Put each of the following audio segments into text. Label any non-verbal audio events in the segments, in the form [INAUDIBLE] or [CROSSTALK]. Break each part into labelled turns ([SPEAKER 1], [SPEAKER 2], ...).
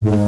[SPEAKER 1] Yeah.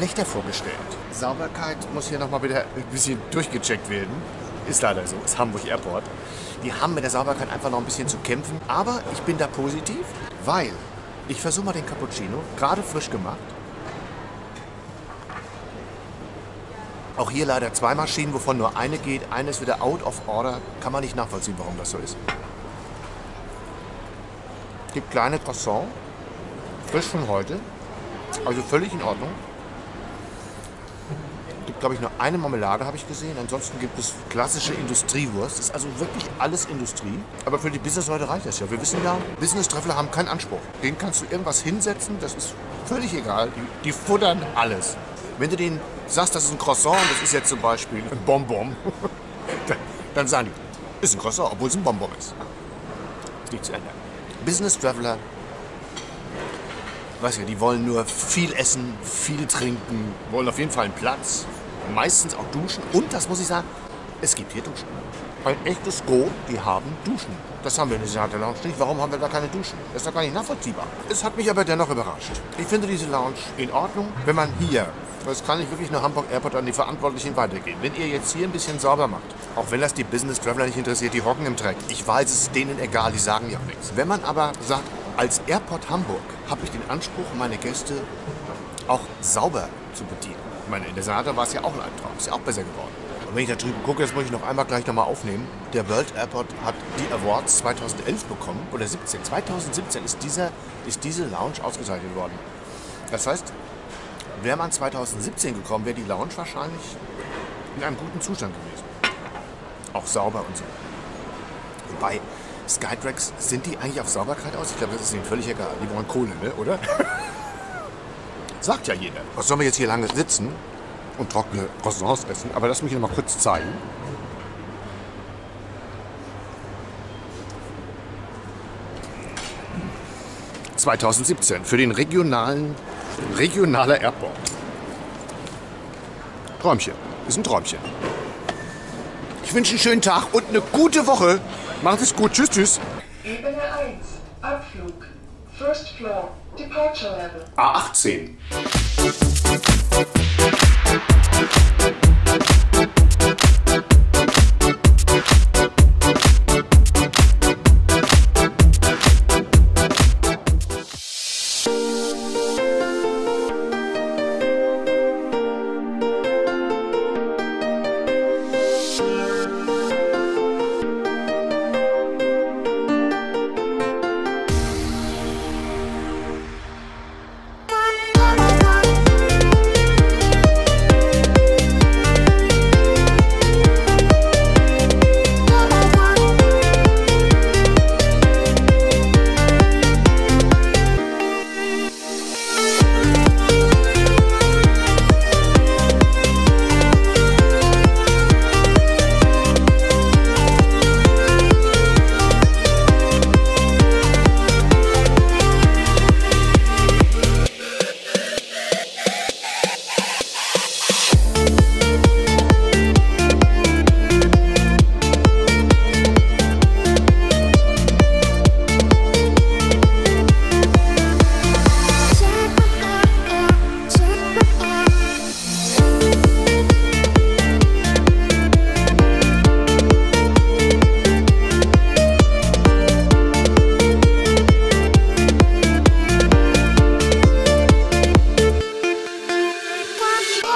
[SPEAKER 1] Schlechter vorgestellt. Sauberkeit muss hier nochmal wieder ein bisschen durchgecheckt werden. Ist leider so, ist Hamburg Airport. Die haben mit der Sauberkeit einfach noch ein bisschen zu kämpfen. Aber ich bin da positiv, weil ich versuche mal den Cappuccino, gerade frisch gemacht. Auch hier leider zwei Maschinen, wovon nur eine geht. Eine ist wieder out of order. Kann man nicht nachvollziehen, warum das so ist. Gibt kleine Croissant, frisch von heute. Also völlig in Ordnung. Glaube ich, nur eine Marmelade, habe ich gesehen. Ansonsten gibt es klassische Industriewurst. Das ist also wirklich alles Industrie. Aber für die Business-Leute reicht das ja. Wir wissen ja, Business-Treffler haben keinen Anspruch. Denen kannst du irgendwas hinsetzen, das ist völlig egal. Die, die futtern alles. Wenn du denen sagst, das ist ein Croissant, das ist jetzt zum Beispiel ein Bonbon, [LAUGHS] dann, dann sagen die, ist ein Croissant, obwohl es ein Bonbon ist. Ist nicht zu ändern. Business-Traveler weiß ja, die wollen nur viel essen, viel trinken, wollen auf jeden Fall einen Platz, meistens auch duschen. Und, das muss ich sagen, es gibt hier Duschen. Ein echtes Go, die haben Duschen. Das haben wir in dieser Lounge nicht. Warum haben wir da keine Duschen? Das ist doch gar nicht nachvollziehbar. Es hat mich aber dennoch überrascht. Ich finde diese Lounge in Ordnung, wenn man hier, das kann ich wirklich nur Hamburg Airport an die Verantwortlichen weitergeben, wenn ihr jetzt hier ein bisschen sauber macht, auch wenn das die Business Traveler nicht interessiert, die hocken im Dreck. Ich weiß, es ist denen egal, die sagen ja nichts. Wenn man aber sagt, als Airport Hamburg habe ich den Anspruch, meine Gäste auch sauber zu bedienen. Ich meine, in der Senata war es ja auch ein Albtraum, ist ja auch besser geworden. Und wenn ich da drüben gucke, das muss ich noch einmal gleich nochmal aufnehmen. Der World Airport hat die Awards 2011 bekommen, oder 17. 2017 ist, dieser, ist diese Lounge ausgezeichnet worden. Das heißt, wäre man 2017 gekommen, wäre die Lounge wahrscheinlich in einem guten Zustand gewesen. Auch sauber und so. Wobei, Skytrax, sind die eigentlich auf Sauberkeit aus? Ich glaube, das ist ihnen völlig egal. Die wollen Kohle, ne? oder? [LAUGHS] Sagt ja jeder. Was sollen wir jetzt hier lange sitzen und trockene Croissants essen? Aber lass mich noch mal kurz zeigen. ...2017 für den regionalen... ...regionaler Airport. Träumchen. Ist ein Träumchen. Ich wünsche einen schönen Tag und eine gute Woche. Macht es gut. Tschüss, tschüss.
[SPEAKER 2] Ebene 1. Abflug. First floor. Departure level.
[SPEAKER 1] A18.